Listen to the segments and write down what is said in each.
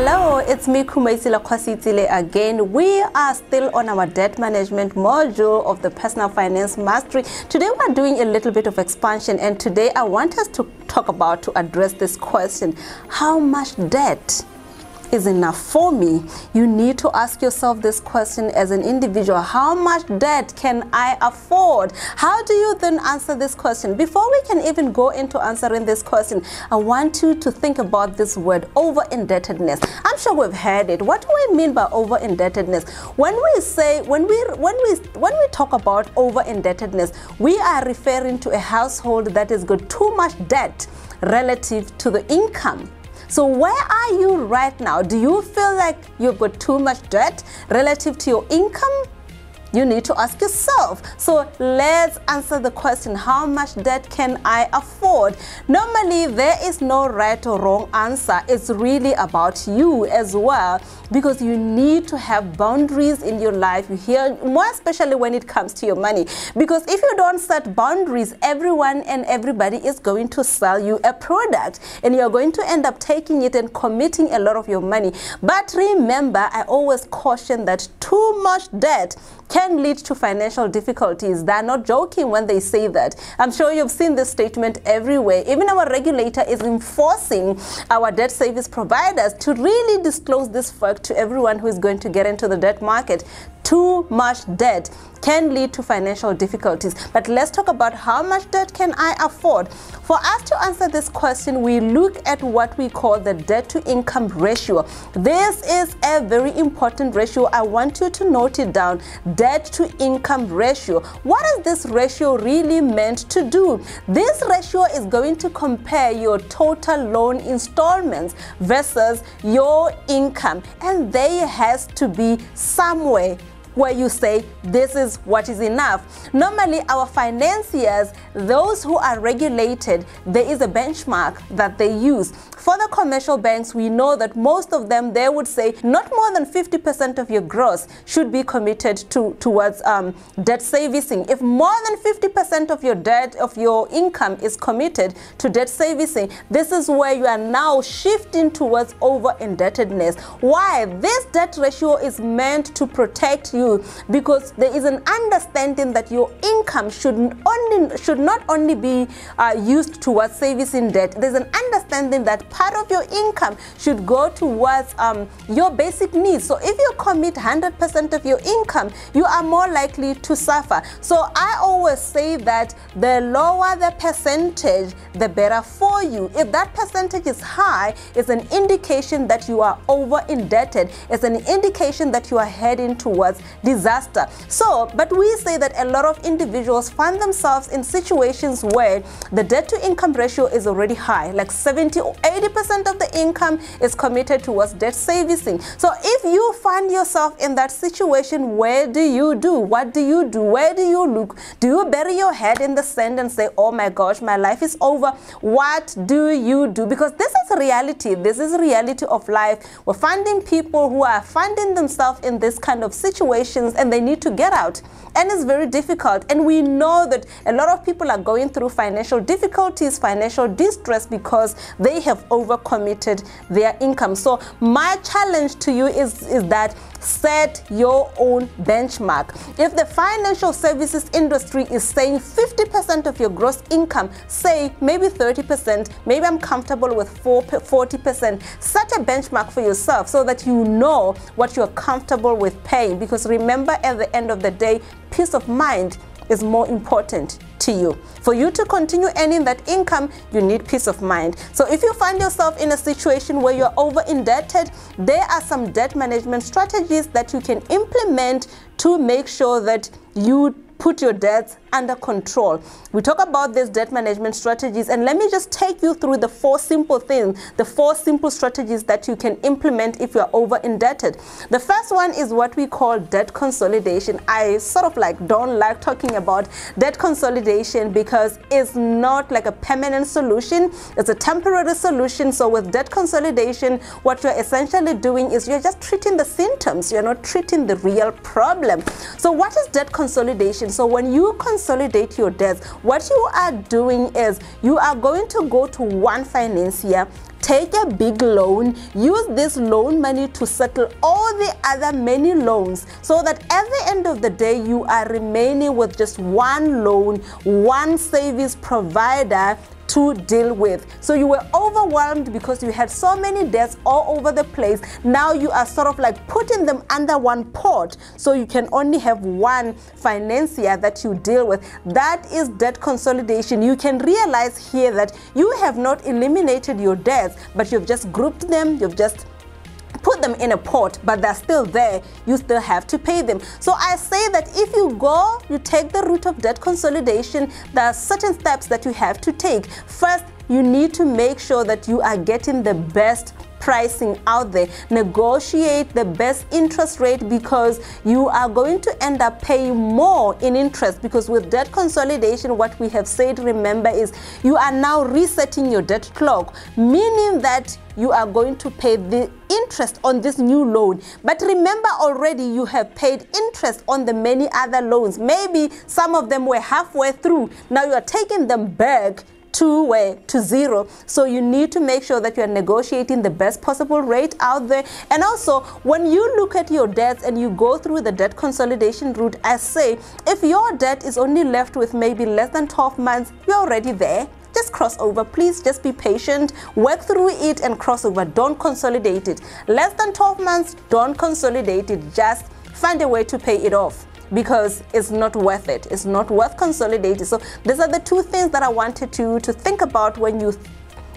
Hello, it's me Kumaisila Kwasitile again. We are still on our debt management module of the personal finance mastery. Today we're doing a little bit of expansion and today I want us to talk about to address this question. How much debt is enough for me? You need to ask yourself this question as an individual. How much debt can I afford? How do you then answer this question? Before we can even go into answering this question, I want you to think about this word over indebtedness. I'm sure we've heard it. What do I mean by over indebtedness? When we say when we when we when we talk about over indebtedness, we are referring to a household that has got too much debt relative to the income so where are you right now? Do you feel like you've got too much debt relative to your income? You need to ask yourself. So let's answer the question, how much debt can I afford? Normally, there is no right or wrong answer. It's really about you as well because you need to have boundaries in your life here, more especially when it comes to your money. Because if you don't set boundaries, everyone and everybody is going to sell you a product and you're going to end up taking it and committing a lot of your money. But remember, I always caution that too much debt can lead to financial difficulties. They're not joking when they say that. I'm sure you've seen this statement everywhere. Even our regulator is enforcing our debt service providers to really disclose this fact to everyone who is going to get into the debt market too much debt can lead to financial difficulties. But let's talk about how much debt can I afford? For us to answer this question, we look at what we call the debt to income ratio. This is a very important ratio. I want you to note it down. Debt to income ratio. What is this ratio really meant to do? This ratio is going to compare your total loan installments versus your income. And there has to be somewhere where you say this is what is enough. Normally, our financiers, those who are regulated, there is a benchmark that they use. For the commercial banks, we know that most of them, they would say not more than 50% of your gross should be committed to towards um, debt servicing. If more than 50% of your debt, of your income is committed to debt servicing, this is where you are now shifting towards over indebtedness. Why? This debt ratio is meant to protect you because there is an understanding that your income should only should not only be uh, used towards servicing debt. There's an understanding that part of your income should go towards um, your basic needs. So if you commit 100% of your income, you are more likely to suffer. So I always say that the lower the percentage, the better for you. If that percentage is high, it's an indication that you are over indebted. It's an indication that you are heading towards disaster. So, but we say that a lot of individuals find themselves in situations where the debt to income ratio is already high, like 70 or 80% of the income is committed towards debt servicing. So if you find yourself in that situation, where do you do? What do you do? Where do you look? Do you bury your head in the sand and say, oh my gosh, my life is over? What do you do? Because this is reality. This is reality of life. We're finding people who are finding themselves in this kind of situations and they need to get out. And it's very difficult. And we know that a lot of people are going through financial difficulties, financial distress because they have overcommitted their income. So my challenge to you is, is that set your own benchmark. If the financial services industry is saying 50% of your gross income, say maybe 30%, maybe I'm comfortable with 40%, set a benchmark for yourself so that you know what you're comfortable with paying. Because remember, at the end of the day, peace of mind is more important to you. For you to continue earning that income, you need peace of mind. So if you find yourself in a situation where you're over indebted, there are some debt management strategies that you can implement to make sure that you put your debts under control. We talk about these debt management strategies and let me just take you through the four simple things, the four simple strategies that you can implement if you're over indebted. The first one is what we call debt consolidation. I sort of like don't like talking about debt consolidation because it's not like a permanent solution. It's a temporary solution. So with debt consolidation, what you're essentially doing is you're just treating the symptoms. You're not treating the real problem. So what is debt consolidation? So when you consolidate your debts, what you are doing is you are going to go to one financier take a big loan, use this loan money to settle all the other many loans so that at the end of the day, you are remaining with just one loan, one service provider to deal with. So you were overwhelmed because you had so many debts all over the place. Now you are sort of like putting them under one pot so you can only have one financier that you deal with. That is debt consolidation. You can realize here that you have not eliminated your debts, but you've just grouped them, you've just put them in a pot, but they're still there, you still have to pay them. So I say that if you go, you take the route of debt consolidation, there are certain steps that you have to take. First, you need to make sure that you are getting the best pricing out there. Negotiate the best interest rate because you are going to end up paying more in interest because with debt consolidation, what we have said, remember, is you are now resetting your debt clock, meaning that you are going to pay the interest on this new loan. But remember already you have paid interest on the many other loans. Maybe some of them were halfway through. Now you are taking them back to way to zero. So you need to make sure that you're negotiating the best possible rate out there. And also when you look at your debts and you go through the debt consolidation route I say if your debt is only left with maybe less than 12 months you're already there. Just cross over. Please just be patient. Work through it and cross over. Don't consolidate it. Less than 12 months don't consolidate it. Just find a way to pay it off because it's not worth it. It's not worth consolidating. So these are the two things that I wanted to, to think about when you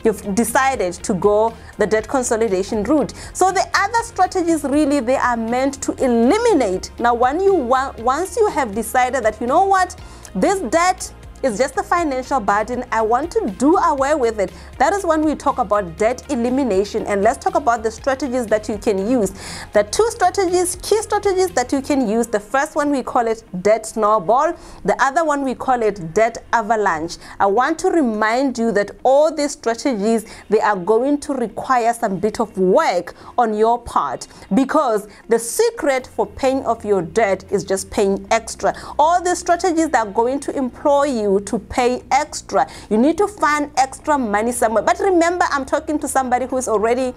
you've decided to go the debt consolidation route. So the other strategies really they are meant to eliminate. Now when you once you have decided that you know what this debt is just a financial burden. I want to do away with it. That is when we talk about debt elimination. And let's talk about the strategies that you can use. The two strategies, key strategies that you can use. The first one we call it debt snowball. The other one we call it debt avalanche. I want to remind you that all these strategies, they are going to require some bit of work on your part because the secret for paying off your debt is just paying extra. All the strategies that are going to employ you you to pay extra. You need to find extra money somewhere. But remember, I'm talking to somebody who is already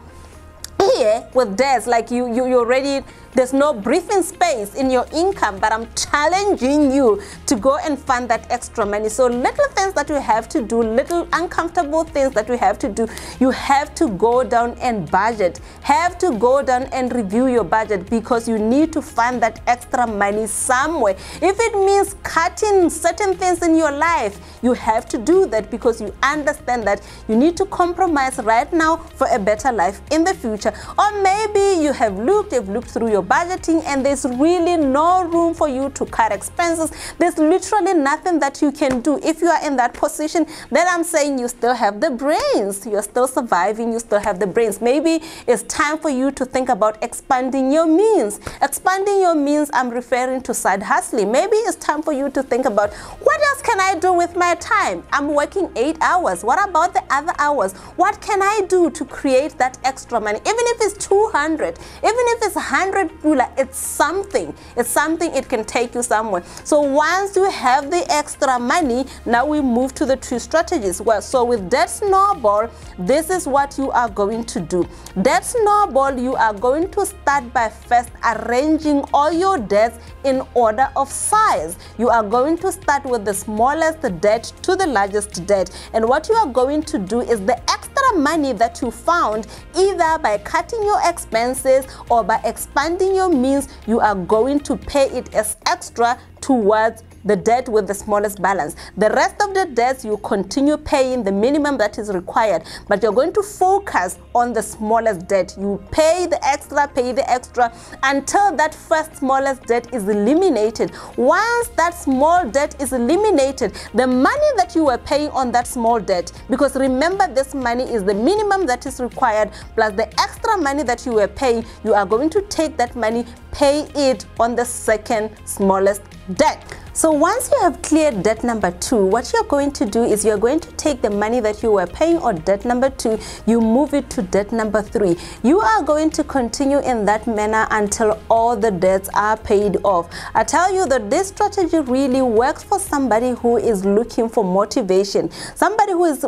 here with debts, like you, you, you already there's no breathing space in your income, but I'm challenging you to go and find that extra money. So little things that you have to do, little uncomfortable things that you have to do, you have to go down and budget. Have to go down and review your budget because you need to find that extra money somewhere. If it means cutting certain things in your life, you have to do that because you understand that you need to compromise right now for a better life in the future. Or maybe you have looked, you've looked through your budgeting and there's really no room for you to cut expenses. There's literally nothing that you can do. If you are in that position, then I'm saying you still have the brains. You're still surviving. You still have the brains. Maybe it's time for you to think about expanding your means. Expanding your means, I'm referring to side hustling. Maybe it's time for you to think about what else can I do with my time? I'm working eight hours. What about the other hours? What can I do to create that extra money? Even if it's 200, even if it's 100 it's something. It's something it can take you somewhere. So once you have the extra money, now we move to the two strategies. Well, so with debt snowball, this is what you are going to do. Debt snowball, you are going to start by first arranging all your debts in order of size. You are going to start with the smallest debt to the largest debt. And what you are going to do is the extra money that you found either by cutting your expenses or by expanding your means, you are going to pay it as extra towards the debt with the smallest balance. The rest of the debts, you continue paying the minimum that is required, but you're going to focus on the smallest debt. You pay the extra, pay the extra until that first smallest debt is eliminated. Once that small debt is eliminated, the money that you were paying on that small debt, because remember this money is the minimum that is required plus the extra money that you were paying, you are going to take that money, pay it on the second smallest debt. So once you have cleared debt number two, what you're going to do is you're going to take the money that you were paying on debt number two, you move it to debt number three. You are going to continue in that manner until all the debts are paid off. I tell you that this strategy really works for somebody who is looking for motivation. Somebody who is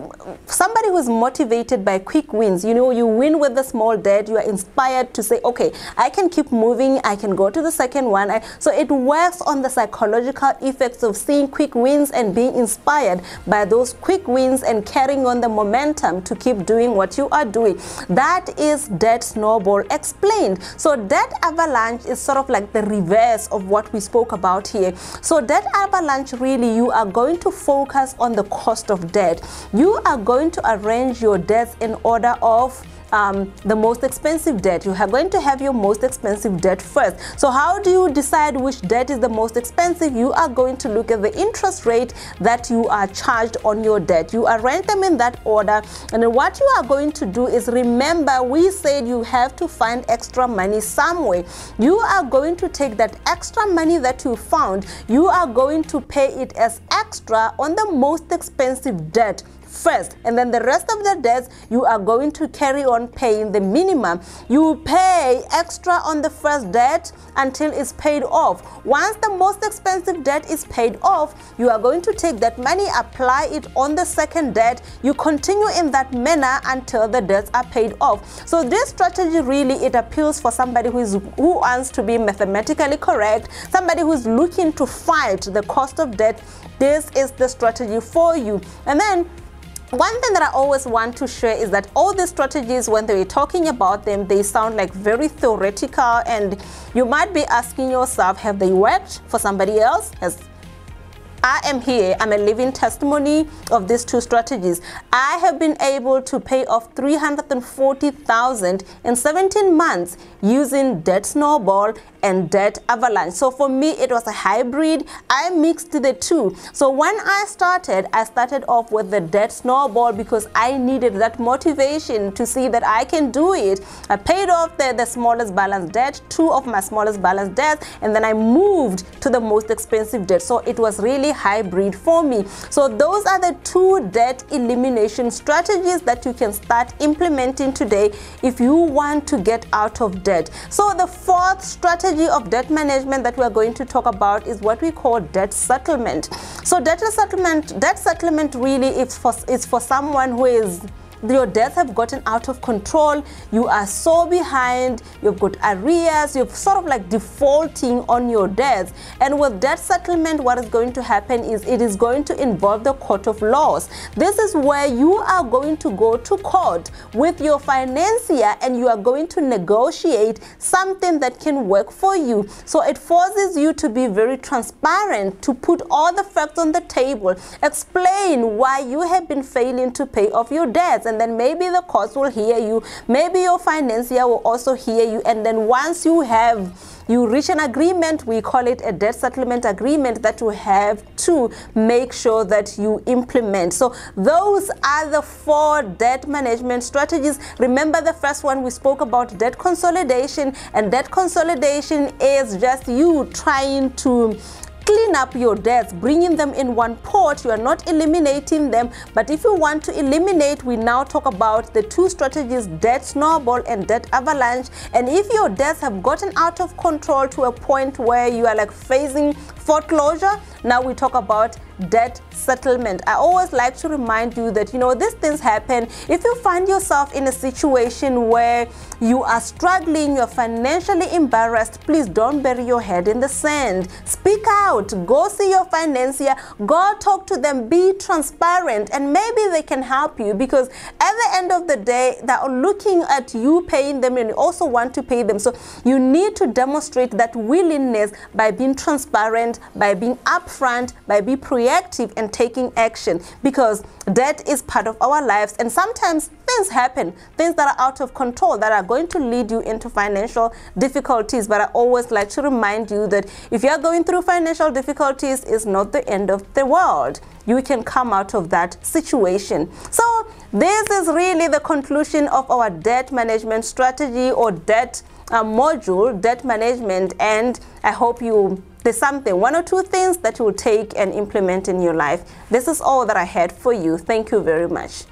somebody who is motivated by quick wins. You know, you win with the small debt, you are inspired to say, okay, I can keep moving, I can go to the second one. So it works on the psychological effects of seeing quick wins and being inspired by those quick wins and carrying on the momentum to keep doing what you are doing. That is debt snowball explained. So debt avalanche is sort of like the reverse of what we spoke about here. So debt avalanche really you are going to focus on the cost of debt. You are going to arrange your debts in order of um, the most expensive debt. You are going to have your most expensive debt first. So how do you decide which debt is the most expensive? You are going to look at the interest rate that you are charged on your debt. You arrange them in that order. And what you are going to do is remember we said you have to find extra money somewhere. You are going to take that extra money that you found, you are going to pay it as extra on the most expensive debt first and then the rest of the debts you are going to carry on paying the minimum. You pay extra on the first debt until it's paid off. Once the most expensive debt is paid off you are going to take that money apply it on the second debt. You continue in that manner until the debts are paid off. So this strategy really it appeals for somebody who is who wants to be mathematically correct somebody who's looking to fight the cost of debt. This is the strategy for you. And then one thing that I always want to share is that all these strategies, when they're talking about them, they sound like very theoretical and you might be asking yourself, have they worked for somebody else? Has I am here, I'm a living testimony of these two strategies. I have been able to pay off 340,000 in 17 months using Debt Snowball and Debt Avalanche. So for me, it was a hybrid. I mixed the two. So when I started, I started off with the Debt Snowball because I needed that motivation to see that I can do it. I paid off the, the smallest balance debt, two of my smallest balance debts, and then I moved to the most expensive debt. So it was really hybrid for me. So those are the two debt elimination strategies that you can start implementing today if you want to get out of debt. So the fourth strategy of debt management that we're going to talk about is what we call debt settlement. So debt settlement, debt settlement really is for, is for someone who is your debts have gotten out of control, you are so behind, you've got arrears, you're sort of like defaulting on your debts. And with debt settlement, what is going to happen is it is going to involve the court of laws. This is where you are going to go to court with your financier and you are going to negotiate something that can work for you. So it forces you to be very transparent, to put all the facts on the table, explain why you have been failing to pay off your debts and then maybe the court will hear you maybe your financier will also hear you and then once you have you reach an agreement we call it a debt settlement agreement that you have to make sure that you implement. So those are the four debt management strategies. Remember the first one we spoke about debt consolidation and debt consolidation is just you trying to clean up your debts, bringing them in one pot. You are not eliminating them. But if you want to eliminate, we now talk about the two strategies, debt snowball and debt avalanche. And if your debts have gotten out of control to a point where you are like facing foreclosure, now we talk about debt settlement. I always like to remind you that, you know, these things happen. If you find yourself in a situation where you are struggling, you're financially embarrassed, please don't bury your head in the sand. Speak out. Go see your financier. Go talk to them. Be transparent and maybe they can help you because at the end of the day, they're looking at you paying them and you also want to pay them. So you need to demonstrate that willingness by being transparent, by being upfront, by being proactive and taking action because debt is part of our lives and sometimes things happen, things that are out of control that are going to lead you into financial difficulties. But I always like to remind you that if you're going through financial difficulties, it's not the end of the world. You can come out of that situation. So this is really the conclusion of our debt management strategy or debt uh, module, debt management, and I hope you there's something, one or two things that you will take and implement in your life. This is all that I had for you. Thank you very much.